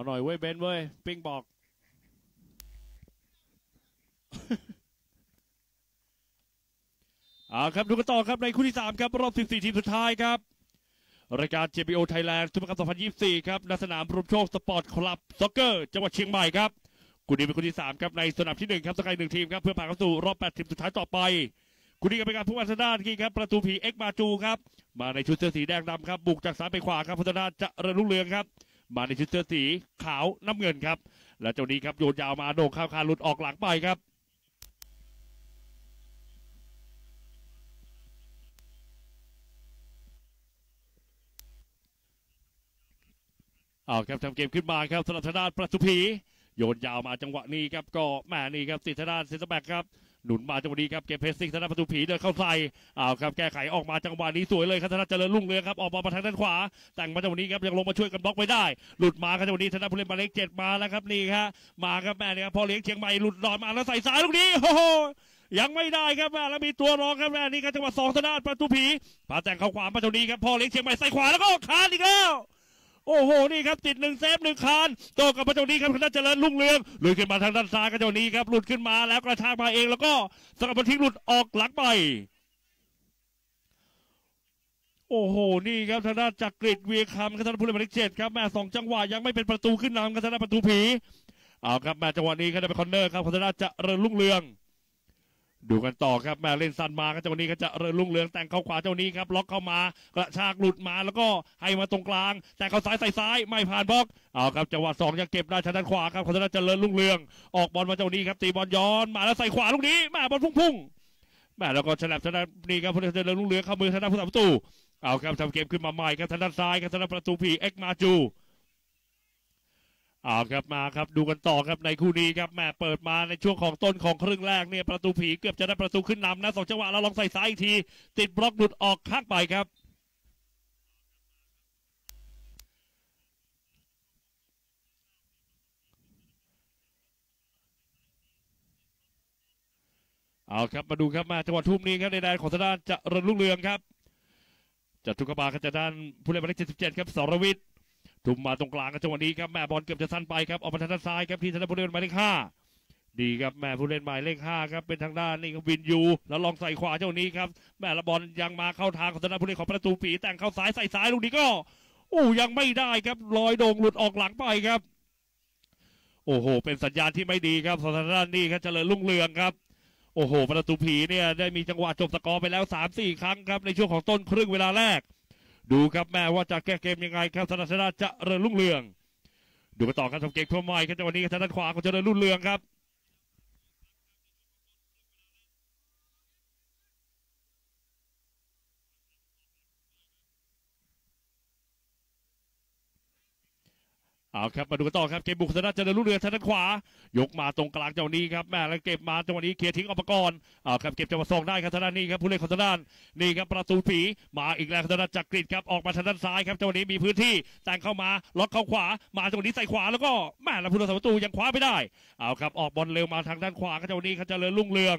เอาหน่อยเว้ยเบนเว้ย ปิ้งบอก เอาครับดูกันต่อครับในคู่ที่ 3 ครับรอบ 14 ทีมสุดท้ายครับ รายการ JBO Thailand Super Cup 2024 ครับณสนามรวมโชค Sport Club Soccer จังหวัดเชียงใหม่ครับคู่นี้เป็นคู่ที่ 3 ครับในสนามที่ 1 ครับสกายหนึ่งทีมครับเพื่อผ่านเข้าสู่รอบ 8 ทีมสุดท้ายต่อไปคู่นี้ก็เป็นการพุ่งอัศดานที่ครับประตูผีเอ็กมาจูครับมาในชุดเสื้อสีแดงดำครับบุกจากซ้ายไปขวาครับพบทางด้านเจริญรุ่งเรืองครับ มาในชุดเสื้อสีขาวน้ำเงินครับ จังหวะนี้ครับโยนยาวมาโด่งข้าวคาหลุดออกหลังไปครับเอาครับทำเกมขึ้นมาครับสำหรับทางด้านประตูผีโยนยาวมาจังหวะนี้ครับก็แหม่นี่ครับติดทางด้านเซนเตอร์แบ็กครับ หนุนมาจังหวะนี้ครับเกม pressing ทางด้านประตูผีเดินเข้าใส่เอาครับแก้ไขออกมาจังหวะนี้สวยเลยครับทางด้านเจริญรุ่งเรืองครับออกบอลมาทางด้านขวา แต่งมาจังหวะนี้ครับยังลงมาช่วยกันบล็อกไว้ได้ หลุดมาครับจังหวะนี้ทางด้านผู้เล่นมาเลขเจ็ดมาแล้วครับนี่ครับมาครับแม่เนี่ยครับพอเลี้ยงเชียงใหม่หลุดดอนมาแล้วใส่ซ้ายลูกนี้โอ้โหยังไม่ได้ครับแม่แล้วมีตัวรองครับแม่นี่ครับจังหวะสองทางด้านประตูผีพาแต่งเข้าขวามาจังหวะนี้ครับพอเลี้ยงเชียงใหม่ใส่ขวาแล้วก็คานอีกแล้ว โอ้โห นี่ครับ ติดหนึ่งเซฟหนึ่งคานโตกับพระเจ้านี้ครับทางด้านเจริญรุ่งเรืองลุดขึ้นมาทางด้านซ้ายกระเจ้านี้ครับ หลุดขึ้นมาแล้วกระชากมาเองแล้วก็สกัดบอลทิ้งหลุดออกหลังไป โอ้โห นี่ครับทางด้านจักริดเวียคำครับทางด้านผู้เล่นหมายเลขเจ็ดครับแม่สองจังหวะยังไม่เป็นประตูขึ้นนำครับทางด้านประตูผี เอาครับแม่จังหวะนี้ครับเป็น corner ครับทางด้านเจริญรุ่งเรือง ดูกันต่อครับแม่เล่นสั้นมาครับจังหวะนี้ก็เจริญรุ่งเรืองแต่งเข้าขวาจังหวะนี้ครับล็อกเข้ามากระชากหลุดมาแล้วก็ให้มาตรงกลาง แต่เข้าซ้ายใส่ซ้ายไม่ผ่านบล็อกเอาครับจังหวะสองยังเก็บได้ทางด้านขวาครับของทางด้านเจริญรุ่งเรือง ออกบอลมาจังหวะนี้ครับตีบอลย้อนมาแล้วใส่ขวาลูกนี้แม่บอลพุ่งๆแม่แล้วก็ฉลับทางด้านนี้ครับผู้เล่นเจริญรุ่งเรืองเข้ามือทางด้านผู้สาประตูเอาครับทำเกมขึ้นมาใหม่ครับทางด้านซ้ายครับทางด้านประตูผีเอ็กมาจู เอาครับมาครับดูกันต่อครับในคู่นี้ครับแม่เปิดมาในช่วงของต้นของครึ่งแรกเนี่ยประตูผีเกือบจะได้ประตูขึ้นนำนะสองจังหวะแล้วลองใส่ซ้ายอีกที ติดบล็อกหลุดออกข้างไปครับ เอาครับมาดูครับมาจังหวะทุ่มนี้ครับในแดนของทางด้านจะเริญรุ่งเรืองครับจะทุกบาครับจากด้านผู้เล่นหมายเลข77ครับสรวิทย์ ทุ่มมาตรงกลางกันจังหวะนี้ครับแม่บอลเกือบจะสั้นไปครับออกมาทางด้านซ้ายครับที่ทางด้านผู้เล่นหมายเลขห้าดีครับแม่ผู้เล่นหมายเลขห้าครับเป็นทางด้านนี่ครับวินยู แล้วลองใส่ขวาเจ้านี้ครับแม่ละบอลยังมาเข้าทางของทางด้านผู้เล่นของประตูผีแต่งเข้าซ้ายใส่ซ้ายลูกนี้ก็โอ้ยังไม่ได้ครับลอยโด่งหลุดออกหลังไปครับ โอ้โห เป็นสัญญาณที่ไม่ดีครับสำหรับทางด้านนี้ครับเจริญรุ่งเรืองครับโอ้โห ประตูผีเนี่ยได้มีจังหวะจบสกอร์ไปแล้ว3าสี่ครั้งครับในช่วงของต้นครึ่งเวลาแรก ดูครับแม่ว่าจะแก้เกมยังไงครับธนาชนะจะเริญรุ่งเรือง ดูกันต่อครับทำเกมเพื่อใหม่ครับจังหวะนี้ทางด้านขวาของเจริญรุ่งเรืองครับ เอาครับมาดูกันต่อครับเกมบุกธนาเจริญรุ่งเรืองทางด้านขวา ยกมาตรงกลางจังหวะนี้ครับแม่แล้วเก็บมาจังหวะนี้เคลียร์ทิ้งออกมาก่อนเอาครับเก็บจังหวะสองได้ครับทางด้านนี้ครับผู้เล่นของทางด้านนี่ครับประตูผีมาอีกแล้วครับทางด้านจักริดครับออกมาทางด้านซ้ายครับจังหวะนี้มีพื้นที่แต่งเข้ามาล็อกเข้าขวา มาจังหวะนี้ใส่ขวาแล้วก็แม่แล้วผู้รักษาประตูยังคว้าไม่ได้เอาครับออกบอลเร็วมาทางด้านขวาครับจังหวะนี้ครับเจริญรุ่งเรือง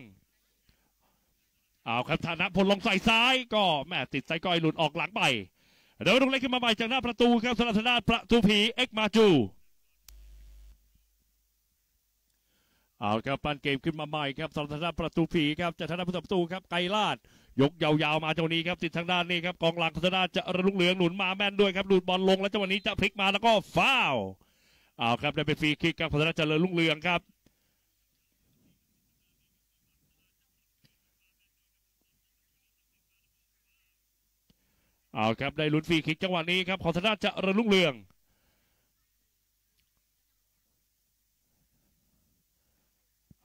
เอาครับธนพลลงใส่ซ้ายก็แม่ติดไซก้อยหลุดออกหลังไป เดี๋ยวลงเล่นขึ้นมาใหม่จากหน้าประตูครับสำหรับทางด้าประตูผีเอ็กมาจูเอาครับปั้นเกมขึ้นมาใหม่ครับสำหรับทางด้านประตูผีครับจากทางด้านประตูครับไกลาด ยกยาวๆมาจังนี้ครับติดทางด้านนี้ครับกองหลังทางด้านจะระลุกเหลืองหนุนมาแม่นด้วยครับดูดบอลลงแล้วจังหวะนี้จะพลิกมาแล้วก็ฟาวล์เอาครับได้เป็นฟรีคิกครับทางด้านเจริญรุ่งเรืองครับ เอาครับได้ลุ้นฟรีคิกจังหวะนี้ครับของทางด้าจะระลุกเหลือง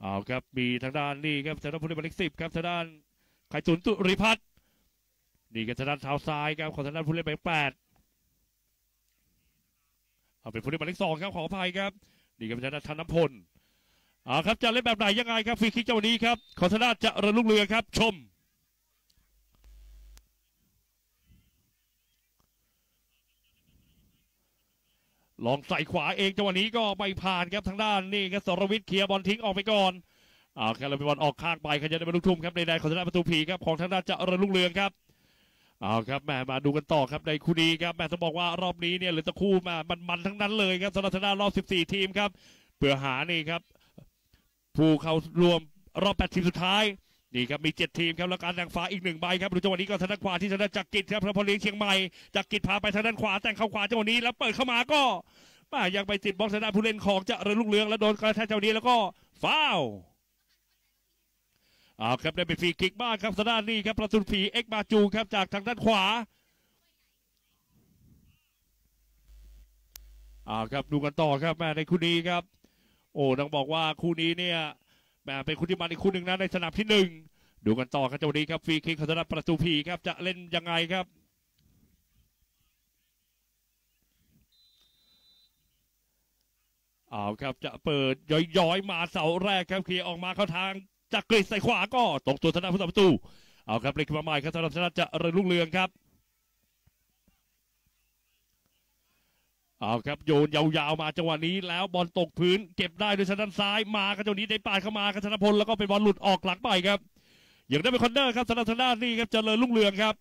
เอาครับมีทางด้านนี่ครับทางด้านผู้เล่นหมายเลขสิบครับทางด้านไข่ตุนตุริพัฒน์นี่ก็ทางด้านเท้าซ้ายครับของทางด้านผู้เล่นหมายเลขแปดเอาเป็นผู้เล่นหมายเลขสองครับขออภัยครับนี่ก็เป็นทางด้านธนพลเอาครับจะเล่นแบบไหนยังไงครับฟรีคิกเจ้านี้ครับของทางด้านจะระลุกเรืองครับชม ลองใส่ขวาเองจังหวะนี้ก็ไม่ผ่านครับทางด้านนี่ครับสรวิทย์เคลียร์บอลทิ้งออกไปก่อนเอาแคลร์บอลออกข้างไปขาจะได้บรรลุกทุ่มครับในแดนของทางด้านประตูผีครับของทางด้านเจะเริญรุ่งเรืองครับเอาครับแม่มาดูกันต่อครับในคู่นี้ครับแม่ต้องบอกว่ารอบนี้เนี่ยเหลือตะคู่มามันมันๆทั้งนั้นเลยครับสำหรับทางด้านรอบ 14 ทีมครับเพื่อหานี่ครับผู้เข้ารวมรอบ 8 ทีมสุดท้าย นี่ครับมี7ทีมครับแล้วการแบ่งฟ้าอีกหนึ่งใบครับดูจังหวะนี้ก็ทางด้านขวาที่ทางด้านจักริดครับพระพลเลี้ยงเชียงใหม่จักริดพาไปทางด้านขวาแต่งเข้าขวาจังหวะนี้แล้วเปิดเข้ามาก็มายังไปติดบล็อกทางด้านผู้เล่นของเจะเริญรุ่งเรืองแล้วโดนกระแทกจังหวะนี้แล้วก็ฟาวล์เอาครับได้เป็นฟรีคิกบ้างครับทางด้านนี้ครับประตูผีเอ็กมาจูครับจากทางด้านขวาอ่าครับดูกันต่อครับแม่ในคู่นี้ครับ โอ้ต้องบอกว่าคู่นี้เนี่ย เป็นคู่ที่มันอีกคู่หนึ่งนะในสนามที่หนึ่งดูกันต่อครับจวดีครับฟรีคิกของสำหรับประตูผีครับจะเล่นยังไงครับ เอาครับจะเปิดย้อยๆมาเสาแรกครับเคลียร์ออกมาเข้าทางจากกรีดใส่ขวาก็ตกตัวธนาผู้สาประตู เอาครับเล็กมาใหม่ครับสำหรับธนาจะเริญรุ่งเรืองครับ เอาครับโยนยาวๆมาจังหวะนี้แล้วบอลตกพื้น เก็บได้ด้วยทางด้านซ้ายมาครับจังหวะนี้ได้ปาดเข้ามาครับธนพลแล้วก็เป็นบอลหลุดออกหลังไปครับยังได้เป็นคอนเนอร์ครับสำหรับทางด้านนี้ครับเจริญรุ่งเรืองครับ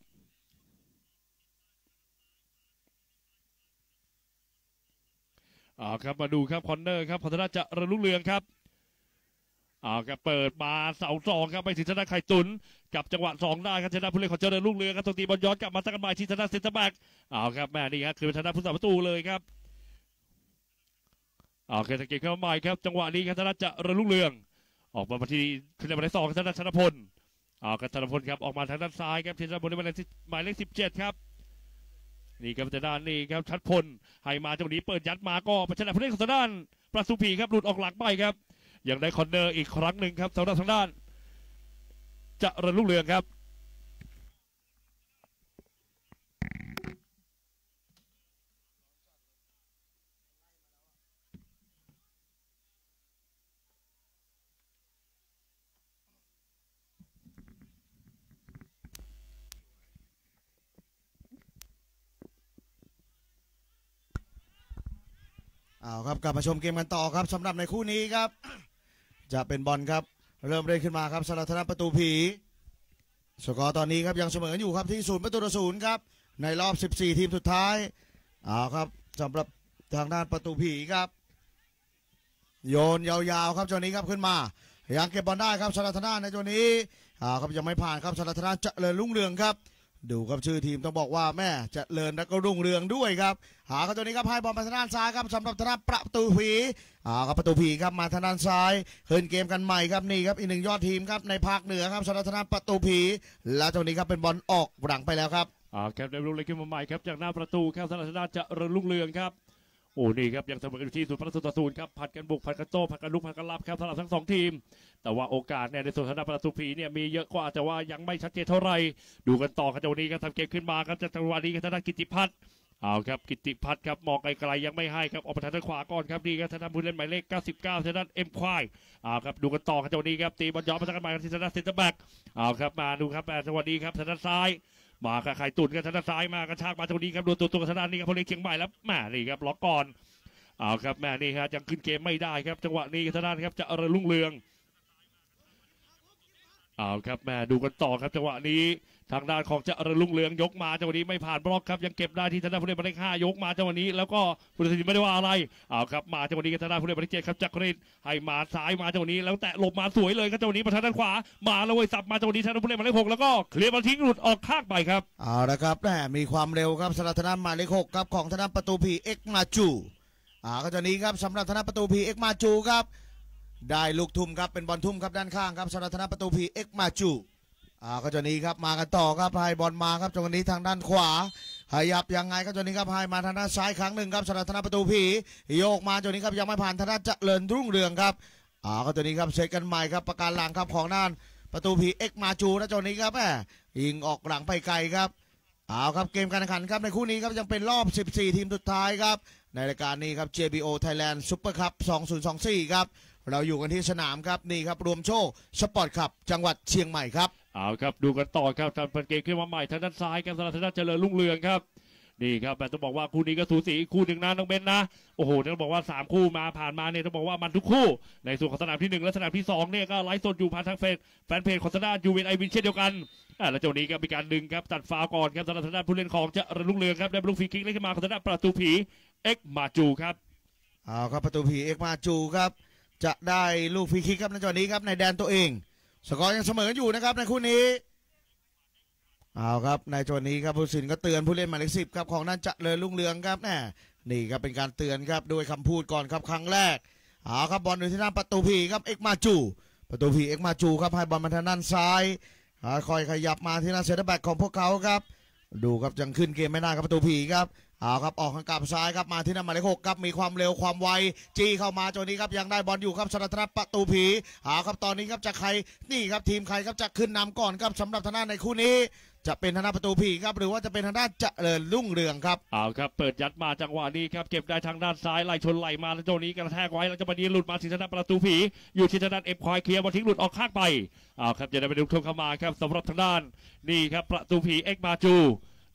เอาครับมาดูครับคอนเนอร์ครับพัฒนาจะริญรุ่งเรืองครับเอาครับเปิดมาเสาสองครับไปถึงธนาไข่ตุนับจังหวะสองได้ครับชนะผู้เล่นของเจริญรุ่งเรือครับตรงตีบอลย้อนกลับมาตั้งกันใหม่ที่ธนาเซนเตอร์แบ็กเอาครับแม่นี่ครับคือธนาผู้สาประตูเลยครับเอาเคสเกตเข้ามาใหม่ครับ จังหวะนี้ครับธนาจะระลุกเรือง ออกมาที่ขึ้นมาในสองธนาชนะพลเอาครับธนพลครับออกมาทางด้านซ้ายครับที่ธนพลในหมายเลขหมายเลขสิบเจ็ดครับนี่ครับทางด้านนี้ครับชัดพลให้มาจังหวะนี้เปิดยัดมาก็ประชนะผู้เล่นของทางด้านประสุพีครับหลุดออกหลังไปครับยังได้คอนเนอร์อีกครั้งหนึ่งครับสำหรับทางด้าน จะระลุกเรืองครับเอาครับกลับมาชมเกมกันต่อครับสำหรับในคู่นี้ครับ จะเป็นบอลครับ เริ่มเล่นขึ้นมาครับสารธนประตูผี สกอร์ตอนนี้ครับยังเสมออยู่ครับที่ศูนย์ประตูต่อศูนย์ครับในรอบ 14 ทีมสุดท้ายเอาครับสำหรับทางด้านประตูผีครับ โยนยาวๆครับจอนี้ครับขึ้นมายังเก็บบอลได้ครับสารธนาในตัวนี้เอาครับยังไม่ผ่านครับสารธนาเจริญรุ่งเรืองครับ ดูครับชื่อทีมต้องบอกว่าแม่จะเลินและก็รุ่งเรืองด้วยครับ หาครับตัวนี้ครับให้บอลมาทางด้านซ้ายครับสำหรับทางด้านประตูผีอ่าครับประตูผีครับมาทางด้านซ้ายเฮินเกมกันใหม่ครับนี่ครับอีกหนึ่งยอดทีมครับในภาคเหนือครับสำหรับทางด้านประตูผี และตรงนี้ครับเป็นบอลออกหลังไปแล้วครับอ่าแคปได้ลูกเลยขึ้นมาใหม่ครับจากหน้าประตูครับสนามชนจะเริญรุ่งเรืองครับ โอ้นี่ครับยังเสมอกันอยู่ที่ศูนย์ประตูต่อศูนย์ครับผัดกันบุกผัดกันโต้ผัดกันลุกผัดกันรับครับสำหรับทั้งสองทีม แต่ว่าโอกาสเนี่ยในส่วนทางด้านประตูผีเนี่ยมีเยอะกว่าแต่ว่ายังไม่ชัดเจนเท่าไหร่ดูกันต่อครับจังหวะนี้ครับทำเกมขึ้นมาครับจากจังหวะนี้ครับทางด้านกิติพัฒน์เอาครับกิติพัฒน์ครับมองไกลๆยังไม่ให้ครับออกไปทางด้านขวาก่อนครับนี่ครับทางด้านผู้เล่นหมายเลข 99ทางด้านเอ็มควายเอาครับดูกันต่อครับจังหวะนี้ครับตีบอลย้อนมาทางด้านใหม่ที่ทางด้านเซนเตอร์แบ็กเอาครับมาดูครับจังหวะนี้ครับทางด้านซ้าย มากับไข่ตุนกันทางด้านซ้ายมากระชากมาตรงนี้ครับโดนตัวตัวกับทางด้านนี้ครับพลเอกเชียงใหม่แล้วแม่นี่ครับล็อกก่อนเอาครับแม่นี่ครับยังขึ้นเกมไม่ได้ครับ จังหวะนี้ทางด้านครับจะอะไรลุ่งเรือง เอาครับแม่ดูกันต่อครับจังหวะนี้ทางด้านของเจริญรุ่งเรืองยกมาจังหวะนี้ไม่ผ่านบล็อกครับยังเก็บได้ที่ทางด้านผู้เล่นหมายเลขห้ายกมาจังหวะนี้แล้วก็ผู้ตัดสินไม่ได้ว่าอะไรเอาครับมาจังหวะนี้กับทางด้านผู้เล่นหมายเลขเจ็ดครับจักรินให้มาซ้ายมาจังหวะนี้แล้วแตะหลบมาสวยเลยครับจังหวะนี้มาทางด้านขวามาแล้วเว้ยสับมาจังหวะนี้ทางด้านผู้เล่นหมายเลขหกแล้วก็เคลียร์บอลทิ้งหลุดออกข้างไปครับเอาละครับแหมมีความเร็วครับสำหรับทางด้านหมายเลขหกครับของทางด้านประตูผีเอ็กมาจูอ่าก็จะนี้ครับสำหรับทางด้านประตูผีเอ็กมาจูครับ ได้ลูกทุ่มครับเป็นบอลทุ่มครับด้านข้างครับสำหรับทางด้านประตูผีเอ็กมาจูอ่าก็จะนี้ครับมากันต่อครับให้บอลมาครับจังหวะนี้ทางด้านขวาขยับยังไงก็จะนี้ครับให้มาทางด้านซ้ายครั้งหนึ่งครับสำหรับทางด้านประตูผีโยกมาจังนี้ครับยังไม่ผ่านทางด้านเจริญรุ่งเรืองครับอ่าก็จะนี้ครับเซตกันใหม่ครับประการหลังครับของด้านประตูผีเอ็กมาจูนะจังหวะนี้ครับแหมยิงออกหลังไปไกลครับเอาครับเกมการแข่งขันครับในคู่นี้ครับยังเป็นรอบ 14 ทีมสุดท้ายครับในรายการนี้ครับ JBO Thailand Super Cup 2024 ครับ เราอยู่กันที่สนามครับนี่ครับรวมโชค Sport Club จังหวัดเชียงใหม่ครับเอาครับดูกันต่อครับทำเป็นเกมขึ้นมาใหม่ทางด้านซ้ายครับสำหรับทางด้านเจริญรุ่งเรืองครับนี่ครับแต่ต้องบอกว่าคู่นี้ก็สูสีอีกคู่หนึ่งนะน้องเบนนะโอ้โหต้องบอกว่าสามคู่มาผ่านมาเนี่ยต้องบอกว่ามันทุกคู่ ในส่วนของสนามที่หนึ่งและสนามที่สองเนี่ยก็ไลฟ์สดอยู่ผ่านทางเฟซแฟนเพจของสนามยูเวนไอวินเช่นเดียวกันอ่าแล้วจังหวะนี้ก็มีการดึงครับตัดฟาวล์ก่อนครับสำหรับทางด้านผู้เล่นของเจริญรุ่งเรืองครับได้ลูกฟรีคิกเล่นขึ้นมาของทางด้านประตูผีเอ็กมาจูครับเอาครับประตูผีเอกมาจูครับ จะได้ลูกฟรีคิกครับในจังหวะนี้ครับในแดนตัวเอง สกอร์ยังเสมออยู่นะครับในคู่นี้เอาครับในจังหวะนี้ครับผู้ตัดสินก็เตือนผู้เล่นหมายเลขสิบครับของทางด้านเจริญรุ่งเรืองครับแน่นี่ครับเป็นการเตือนครับโดยคำพูดก่อนครับครั้งแรกเอาครับบอลอยู่ที่หน้าประตูผีครับเอกมาจู ประตูผีเอกมาจูครับให้บอลมาทางด้านซ้ายคอยขยับมาที่หน้าเซนเตอร์แบ็กของพวกเขาครับ ดูครับยังขึ้นเกมไม่ได้ครับประตูผีครับ เอาครับออกทางกลับซ้ายครับมาที่หน้าหมายเลขหกครับมีความเร็วความไวจี้เข้ามาจนนี้ครับยังได้บอลอยู่ครับสรัตนประตูผีเอาครับตอนนี้ครับจะใครนี่ครับทีมใครครับจะขึ้นนำก่อนครับสำหรับทางด้านในคู่นี้ จะเป็นทางด้านประตูผีครับหรือว่าจะเป็นทางด้านเจริญรุ่งเรืองครับเอาครับเปิดยัดมาจังหวะนี้ครับเก็บได้ทางด้านซ้ายไล่ชนไหลมาแล้วตรงนี้กระแทกไว้แล้วจะมาดีหลุดมาที่ทางด้านประตูผีอยู่ที่ทางด้านเอฟควายเคลียร์บอลทิ้งหลุดออกข้างไปเอาครับจะได้ไปดูทุกเข้ามาครับสำหรับทางด้านนี่ครับประตูผีเอ็กมาจู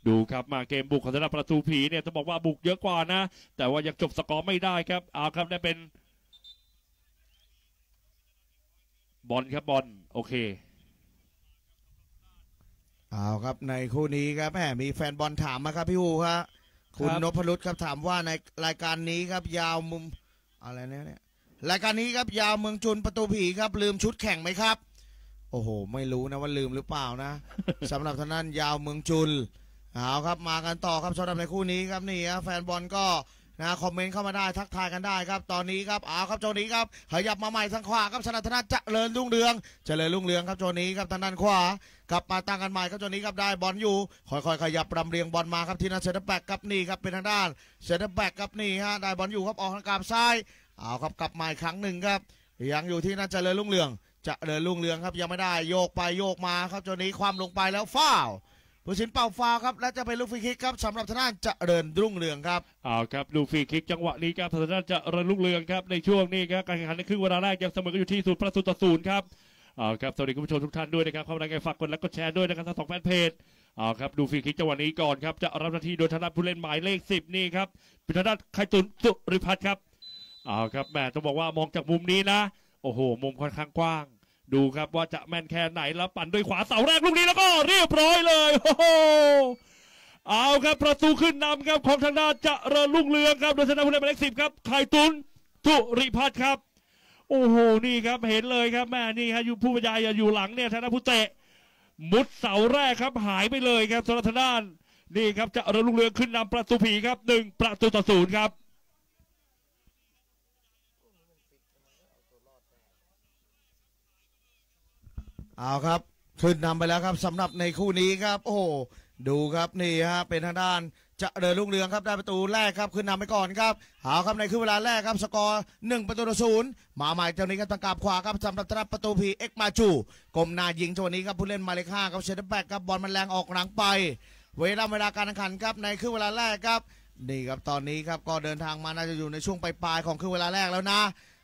ดูครับมาเกมบุกของทางด้านประตูผีเนี่ยจะบอกว่าบุกเยอะกว่านะ แต่ว่ายังจบสกอร์ไม่ได้ครับเอาครับได้เป็น บอลครับบอลโอเคเอาครับในคู่นี้ครับแหมมีแฟนบอลถามมาครับพี่ฮูครับคุณครับนพรุษครับถามว่าในรายการนี้ครับ ยาวมุมอะไรเนี่ยเนี่ยรายการนี้ครับยาวเมืองจุนประตูผีครับ ลืมชุดแข่งไหมครับ โอ้โห ไม่รู้นะว่าลืมหรือเปล่านะสำหรับทางด้านยาวเมืองจุน เอาครับมากันต่อครับสำหรับในคู่นี้ครับนี่ฮะแฟนบอลก็นะคอมเมนต์เข้ามาได้ทักทายกันได้ครับ ตอนนี้ครับเอาครับโจนี้ครับขยับมาใหม่ทางขวาครับสนัทนาเจริญรุ่งเรืองเจริญรุ่งเรืองครับโจนี้ครับทางด้านขวากลับมาตั้งกันใหม่ครับตัวนี้ครับได้บอลอยู่ค่อยๆขยับรำเรียงบอลมาครับที่นันเซนเตอร์แบ็กครับนี่ครับเป็นทางด้านเซนเตอร์แบ็กครับนี่ฮะได้บอลอยู่ครับออกทางกลางซ้ายเอาครับกลับมาอีกครั้งหนึ่งครับยังอยู่ที่นั่นเจริญรุ่งเรืองเจะเริญรุ่งเรืองครับยังไม่ได้โยกไปโยกมาครับตัวนี้ความลงไปแล้วฟาวล์ ผู้ตัดสินเป่าฟาวล์ครับ และจะเป็นลูกฟรีคิกครับสำหรับทางด้านเจะเริญรุ่งเรืองครับเอาครับดูฟรีคิกจังหวะนี้ครับทางด้านเจริญรุ่งเรืองครับในช่วงนี้ครับการแข่งขันในครึ่งเวลาแรกยังเสมอกันอยู่ที่ศูนย์ประตูต่อศูนย์ครับเอาครับสวัสดีคุณผู้ชมทุกท่านด้วยนะครับเข้ามาในฝากกดไลค์กดแชร์ด้วยนะครับทั้งสองแฟนเพจเอาครับดูฟรีคิกจังหวะนี้ก่อนครับจะรับหน้าที่โดยทางด้านผู้เล่นหมายเลขสิบนี่ครับเป็นทางด้านไคตุนสุริพัฒน์ครับเอาครับแหม่ต้องบอกว่ามองจากมุมนี้นะ โอ้โห มุมค่อนข้างกว้าง ดูครับว่าจะแม่นแค่ไหนแล้วปั่นด้วยขวาเสาแรกลูกนี้แล้วก็เรียบร้อยเลยโอ้โหเอาครับประตูขึ้นนำครับของทางด้านเจะเริญรุ่งเรืองครับโดยชนะผู้เล่นหมายเลขสิบครับไข่ตุนจุริพัฒน์ครับ โอ้โหนี่ครับเห็นเลยครับแม่นี่ครับอยู่ผู้บรรยายอยู่หลังเนี่ยทางด้านผู้เตะ มุดเสาแรกครับหายไปเลยครับสำหรับทางด้าน นี่ครับเจะเริญรุ่งเรืองขึ้นนำประตูผีครับหนึ่งประตูต่อศูนย์ครับ เอาครับ ขึ้นนำไปแล้วครับสำหรับในคู่นี้ครับ โอ้โหดูครับนี่ฮะเป็นทางด้านจะเดินลุงเรืองครับได้ประตูแรกครับขึ้นนำไปก่อนครับเอาครับในครึ่งเวลาแรกครับสกอร์หนึ่งประตูต่อศูนย์มาใหม่เจ้านี้ครับทางกลับขวาครับสำหรับทางด้านประตูพีเอ็กมาจูกลมหนายิงจังหวะนี้ครับผู้เล่นมาเลขห้าครับเซนเตอร์แบกครับบอลมันแรงออกหลังไป เวลาเวลาการแข่งขันครับในครึ่งเวลาแรกครับนี่ครับตอนนี้ครับก็เดินทางมาน่าจะอยู่ในช่วงปลายๆของครึ่งเวลาแรกแล้วนะ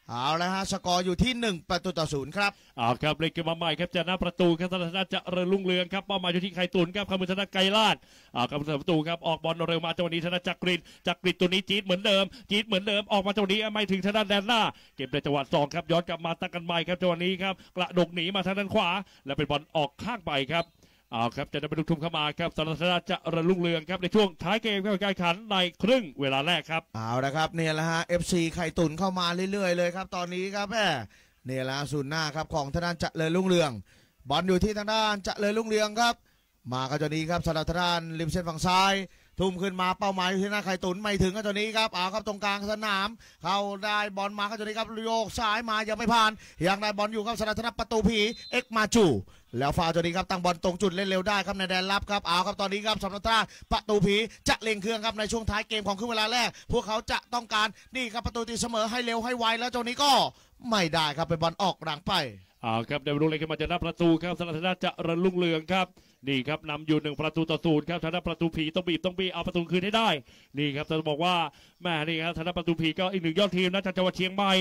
เอาละฮะสกอร์อยู่ที่หนึ่งประตูต่อศูนย์ครับเอาครับเล่นเกมมาใหม่ครับจะหน้าประตูครับทางด้าจะเริญรุ่งเรืองครับเป้าหมายอยู่ที่ไข่ตุนครับขมือธนาไกรลาดเอาครับประตูครับออกบอลเร็วมาจังหวะนี้ธนาจักรินจักรินตัวนี้จี๊ดเหมือนเดิมจี๊ดเหมือนเดิมออกมาจังหวะนี้ไม่ถึงทางด้าแดนหน้าเก็บในจังหวะสองครับย้อนกลับมาตั้งกันใหม่ครับจังหวะนี้ครับกระดกหนีมาทางด้านขวา แล้วเป็นบอลออกข้างไปครับ เอาครับจะได้ไปลูกทุ่มเข้ามาครับสำหรับทางเจริญรุ่งเรืองครับในช่วงท้ายเกมการแข่งขันในครึ่งเวลาแรกครับเอาละครับเนี่ยแหละฮะ FC ไข่ตุนเข้ามาเรื่อยๆเลยครับ ตอนนี้ครับแม่เนี่ยแหละศูนย์หน้าครับของทางด้านเจริญรุ่งเรือง บอลอยู่ที่ทางด้านเจริญรุ่งเรืองครับ มาจังหวะนี้ครับสำหรับทางด้านริมเส้นฝั่งซ้าย ทุ่มขึ้นมาเป้าหมายอยู่ที่หน้าไข่ตุนไม่ถึงจังหวะนี้ครับเอาครับตรงกลางสนาม เข้าได้บอลมาก็จะนี้ครับโยกซ้ายมายังไม่ผ่านยังได้บอลอยู่ครับสำหรับทางด้านประตูผีเอ็กมาจูแล้วฟาวล์ตัวนี้ครับตั้งบอลตรงจุดเล่นเร็วได้ครับในแดนรับครับเอาครับตอนนี้ครับสำหรับทางด้าประตูผีจะเล่งเครื่องครับในช่วงท้ายเกมของครึ่งเวลาแรก พวกเขาจะต้องการนี่ครับประตูตีเสมอให้เร็วให้ไวแล้วตัวนี้ก็ไม่ได้ครับเป็นบอลออกหลังไปเอาครับได้บอลเล่นขึ้นมาจะน้าประตูครับสำหรับทางด้านจะริญรุ่งเรืองครับ นี่ครับนำอยู่หนึ่งประตูต่อศูนย์ครับทางด้านประตูผีต้องบีบต้องบีบเอาประตูคืนให้ได้ นี่ครับจะบอกว่าแม่นี่ครับทางด้านประตูผีก็อีกหนึ่งยอดทีมนะจากจังหวัดเชียงใหม่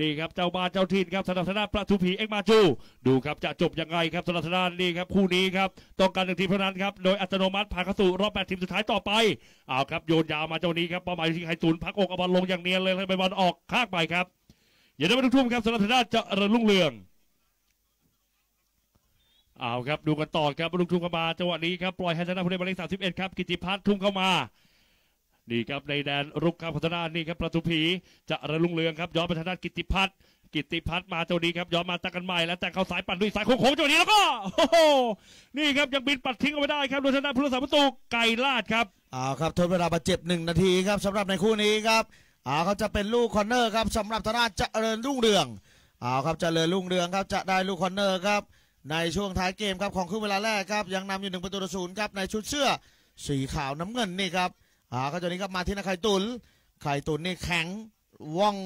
นี่ครับเจ้าบ้านเจ้าถิ่นครับสำหรับทางด้านประตูผีเอ็กมาจูดูครับจะจบยังไงครับสำหรับทางด้านนี่ครับคู่นี้ครับต้องการหนึ่งทีมเท่านั้นครับโดยอัตโนมัติผ่านเข้าสู่รอบแปดทีมสุดท้ายต่อไปเอาครับโยนยาวมาเจ้านี้ครับเป้าหมายที่ไข่ตุนพักอกเอาบอลลงอย่างเนียนเลยแล้วไปบอลออกข้างไปครับอย่าได้ไปทุกทุ่มครับสำหรับทางด้านจะเริญรุ่งเรือง เอาครับดูกันต่อครับลุงทุ่งเข้ามาจังหวะนี้ครับปล่อยให้ทางด้านผู้เล่นหมายเลขสามสิบเอ็ดครับกิติพัฒน์ทุ่งเข้ามานี่ครับในแดนรุกครับพัฒนานี่ครับประตูผีเจริญรุ่งเรืองครับย้อนไปทางด้านกิติพัฒน์กิติพัฒน์มาจังหวะนี้ครับย้อนมาตั้งกันใหม่แล้วแต่งเข้าซ้ายปั่นด้วยซ้ายโค้งๆจังหวะนี้แล้วก็โอ้โหนี่ครับยังบินปัดทิ้งเอาไว้ได้ครับโดยทางด้านผู้รักษาประตูไก่ลาดครับเอาครับทดเวลาบาดเจ็บหนึ่งนาทีครับสำหรับในคู่นี้ครับเอาเขาจะเป็นลูก corner ครับสำหรับทางด้านเจริญรุ่งเรืองเอาครับเจริญรุ่งเรืองครับจะได้ลูก corner ครับ ในช่วงท้ายเกมครับของครึ่งเวลาแรกครับ ยังนำอยู่หนึ่งประตูต่อศูนย์ครับในชุดเสื้อสีขาวน้ำเงินนี่ครับอ่าครับตอนนี้ครับมาที่นักไข่ตุนไข่ตุนนี่แข็งว่อง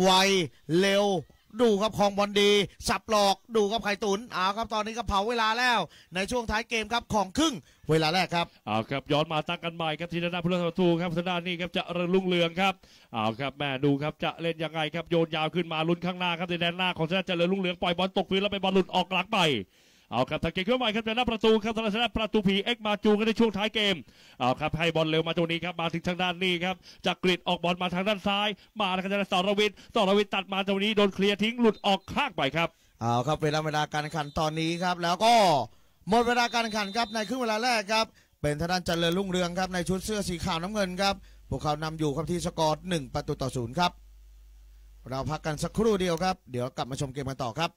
ไวเร็ว ดูครับคองบอลดี สับหลอกดูครับไข่ตุนเอาครับตอนนี้ก็เผาเวลาแล้ว ในช่วงท้ายเกมครับของครึ่งเวลาแรกครับเอาครับย้อนมาตั้งกันใหม่ครับที่ทางด้านผู้รักษาประตูครับทางด้านนี้ครับจะเริงรุ่งเรืองครับเอาครับแม่ดูครับจะเล่นยังไงครับโยนยาวขึ้นมาลุ้นข้างหน้าครับในแดนหน้าของทางด้านเจริญรุ่งเรืองปล่อยบอลตกพื้นแล้วไปบอลหลุดออกหลังไป เอาครับวางเกมขึ้นใหม่ครับจากหน้าประตูครับทางด้านประตูผีเอ็กมาจูกันในช่วงท้ายเกมเอาครับให้บอลเร็วมาตรงนี้ครับมาถึงทางด้านนี้ครับจักริดออกบอลมาทางด้านซ้าย มาแล้วก็ทางด้านสรวิทย์สรวิทย์ตัดมาตรงนี้โดนเคลียร์ทิ้งหลุดออกข้างไปครับเอาครับเวลาเวลาการแข่งขันตอนนี้ครับ แล้วก็หมดเวลาการแข่งขันครับในครึ่งเวลาแรกครับ เป็นทางด้านเจริญรุ่งเรืองครับในชุดเสื้อสีขาวน้ำเงินครับพวกเขานำอยู่ครับที่สกอร์หนึ่งประตูต่อศูนย์ครับเราพักกันสักครู่เดียวครับ เดี๋ยวกลับมาชมเกมกันต่อครับ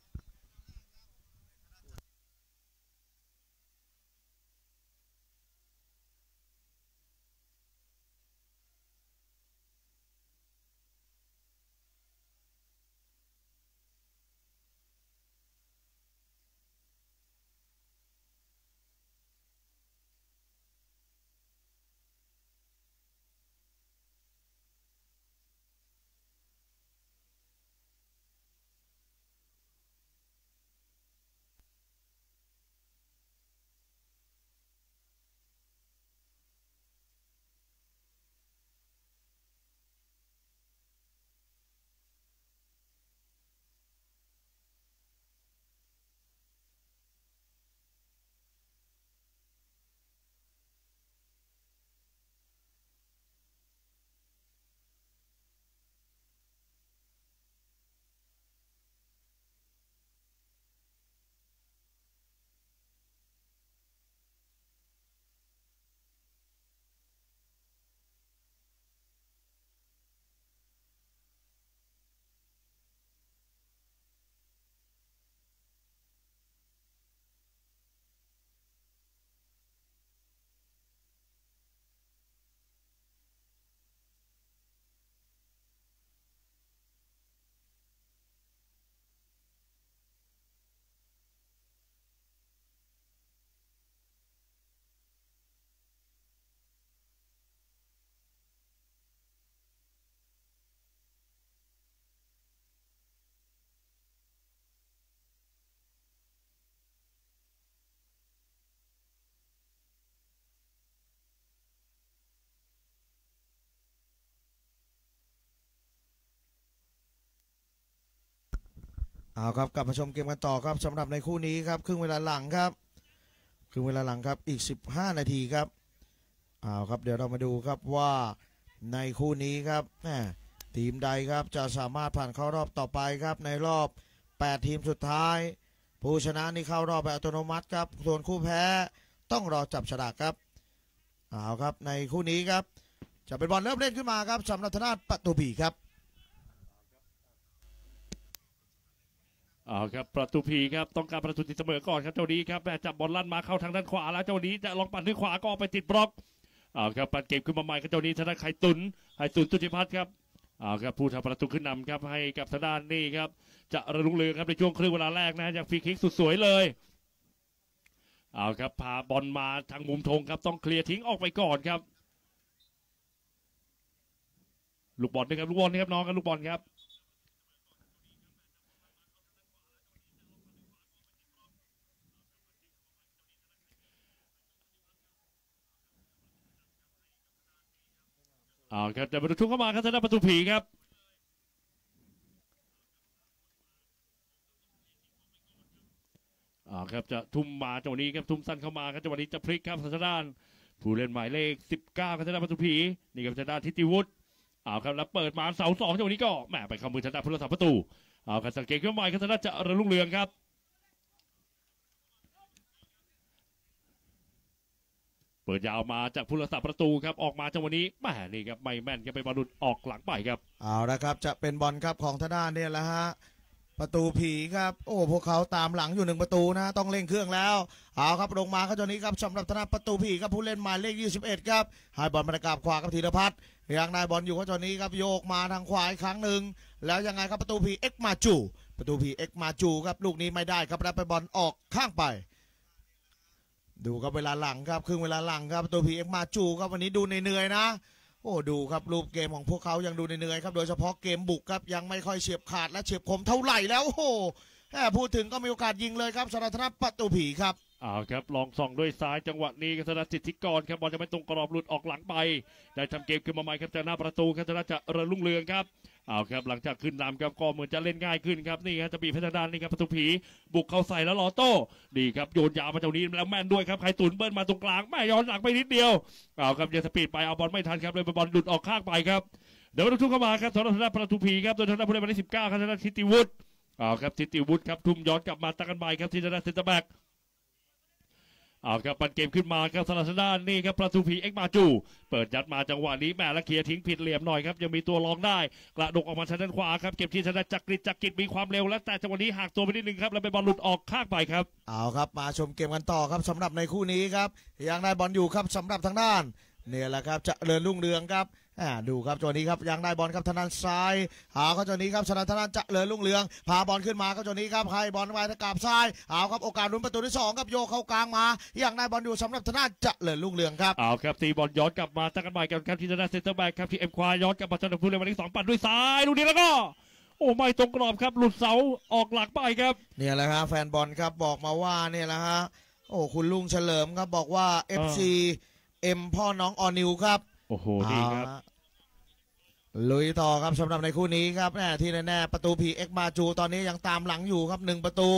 เอาครับกลับมาชมเกมกันต่อครับสำหรับในคู่นี้ครับครึ่งเวลาหลังครับครึ่งเวลาหลังครับอีก 15 นาทีครับเอาครับเดี๋ยวเรามาดูครับว่าในคู่นี้ครับทีมใดครับจะสามารถผ่านเข้ารอบต่อไปครับในรอบ 8 ทีมสุดท้าย ผู้ชนะนี่เข้ารอบแบบอัตโนมัติครับส่วนคู่แพ้ต้องรอจับฉลากครับเอาครับในคู่นี้ครับจะเป็นบอลเริ่มเล่นขึ้นมาครับสำหรับธนาประตูผีครับ เอาครับประตูพีครับต้องการประตูตีเสมอก่อนครับเจ้านี้ครับแม่จับบอลลั่นมาเข้าทางด้านขวาแล้วเจ้านี้จะลองปั่นด้วยขวาก็ไปติดบล็อกเอาครับปั่นเกมขึ้นมาใหม่ครับเจ้านี้ทางด้าไข่ตุนไข่ตุนตุจิพัฒน์ครับเอาครับผู้ทำประตูขึ้นนำครับให้กับทางด้านนี่ครับ จะระลุงเรือครับในช่วงครึ่งเวลาแรกนะจากฟรีคิกสุดสวยเลยเอาครับพาบอลมาทางมุมธงครับต้องเคลียร์ทิ้งออกไปก่อนครับ ลูกบอลนะครับลูกบอลนะครับน้องกันลูกบอลครับ เอาครับจะมาดูทุ่มเข้ามาครับทางด้านประตูผีครับเอาครับจะทุ่มมาจังหวะนี้ครับทุ่มสั้นเข้ามาครับจังหวะนี้จะพลิกครับทางด้าน ผู้เล่นหมายเลข 19ครับทางด้านประตูผีนี่ครับทางด้านทิติวุฒิเอาครับแล้วเปิดมาเสาสองจังหวะนี้ก็แหมไปเข้ามือทางด้านผู้รักษาประตูเอาครับสังเกตขึ้นมาครับทางด้านจะระลุ่งเรืองครับ เปิดยาวมาจากผู้รักษาประตูครับออกมาจังหวะนี้แหมนี่ครับไม่แม่นครับไปบอลหลุดออกหลังไปครับเอาละครับ จะเป็นบอลครับของทางด้านเนี่ยแหละฮะประตูผีครับ โอ้พวกเขาตามหลังอยู่หนึ่งประตูนะ ต้องเร่งเครื่องแล้วเอาครับลงมาครับตอนนี้ครับสำหรับทางด้าประตูผีครับผู้เล่นหมายเลข 21 ครับให้บอลบรรยากาศขวากับธีรพัฒน์ยังได้บอลอยู่ครับตอนนี้ครับโยกมาทางขวาอีกครั้งหนึ่งแล้วยังไงครับประตูผีเอ็กมาจูประตูผีเอ็กมาจูครับลูกนี้ไม่ได้ครับแล้วไปบอลออกข้างไป ดูครับเวลาหลังครับครึ่งเวลาหลังครับประตูผีเอ็กมาจูครับวันนี้ดูเหนื่อยๆนะ โอ้ดูครับรูปเกมของพวกเขายังดูเหนื่อยๆครับโดยเฉพาะเกมบุกครับยังไม่ค่อยเฉียบขาดและเฉียบคมเท่าไหร่แล้วโอ้แหม่พูดถึงก็มีโอกาสยิงเลยครับสำหรับธนประตูผีครับเอาครับลองส่องด้วยซ้ายจังหวะนี้ครับธนสิทธิกรครับบอลจะไม่ตรงกรอบหลุดออกหลังไป ได้ทำเกมขึ้นมาใหม่ครับจากหน้าประตูครับธนาจะระลุ่งเรืองครับ เอาครับหลังจากขึ้นนำครับก็เหมือนจะเล่นง่ายขึ้นครับนี่ครับจะบีบเพชรดานนี่ครับประตูผีบุกเข้าใส่แล้วรอโต้ดีครับโยนยาวมาเจ้านี้แล้วแม่นด้วยครับใครตุนเบิ้ลมาตรงกลางไม่ย้อนหลังไปนิดเดียวเอาครับยังสปีดไปเอาบอลไม่ทันครับเลยบอลหลุดออกข้างไปครับเดี๋ยวมาดูทุ่มเข้ามาครับสำหรับทางด้านประตูผีครับโดยทางด้านผู้เล่นหมายเลขสิบเก้าครับทางด้านทิติวุฒิเอาครับทิติวุฒิครับทุ่มย้อนกลับมาตั้งกันใหม่ครับที่ทางด้านเซนเตอร์แบ็ก เอาครับปั้นเกมขึ้นมาครับสลับด้านนี่ครับประตูผีเอ็กมาจู เปิดยัดมาจังหวะนี้แหมแล้วเคลียร์ทิ้งผิดเหลี่ยมหน่อยครับยังมีตัวรองได้ กระดกออกมาทางด้านขวาครับเก็บที่ทางด้านจักริดจักริดมีความเร็วแล้วแต่จังหวะนี้หักตัวไปนิดนึงครับแล้วเป็นบอลหลุดออกข้างไปครับเอาครับมาชมเกมกันต่อครับสำหรับในคู่นี้ครับยังได้บอลอยู่ครับสำหรับทางด้านเนี่ยแหละครับเจริญรุ่งเรืองครับ อ่าดูครับตัวนี้ครับยังได้บอลครับทางด้านซ้ายหาเขาตัวนี้ครับสำหรับทางด้านเจริญรุ่งเรือง พาบอลขึ้นมาครับตัวนี้ครับให้บอลไว้ทางกราบซ้ายเอาครับโอกาสลุ้นประตูที่สองครับโยกเข้ากลางมายังได้บอลอยู่สำหรับทางด้านเจริญรุ่งเรืองครับเอาครับตีบอลย้อนกลับมาตั้งกันใหม่กันครับที่ทางด้านเซนเตอร์แบ็กครับที่เอ็มควายย้อนกลับมาจังหวะผู้เล่นหมายเลขสองปัดด้วยซ้ายลูกนี้แล้วก็โอ้ไม่ตรงกรอบครับหลุดเสาออกหลังไปครับเนี่ยแหละฮะแฟนบอลครับบอกมาว่าเนี่ยแหละฮะโอ้คุณลุงเฉลิมครับบอกว่า FC เอ็มพ่อน้องออนิวครับ โอ้โหดีครับเอาละลุยต่อครับสำหรับในคู่นี้ครับแน่ที่แน่ๆประตูผีเอ็กมาจูตอนนี้ยังตามหลังอยู่ครับหนึ่งประตู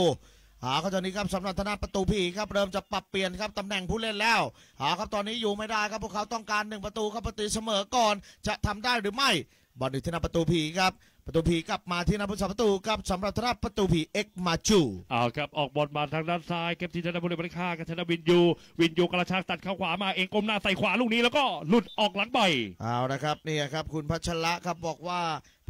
หาครับตอนนี้ครับสำหรับทางด้านประตูผีครับเริ่มจะปรับเปลี่ยนครับตำแหน่งผู้เล่นแล้ว หาครับตอนนี้อยู่ไม่ได้ครับพวกเขาต้องการหนึ่งประตูครับประตูเสมอก่อนจะทำได้หรือไม่บอลอยู่ที่หน้าประตูผีครับ ประตูผีกลับมาที่หน้าผู้รักษาประตูครับสำหรับทางด้านประตูผีเอ็กมาจูเอาครับออกบอลมาทางด้านซ้ายครับที่ทางด้านผู้เล่นหมายเลขห้ากับทางด้านวินยูวินยูกระชากตัดเข้าขวามาเองก้มหน้าใส่ขวาลูกนี้แล้วก็หลุดออกหลังไปเอานะครับนี่ครับคุณพัชระครับบอกว่า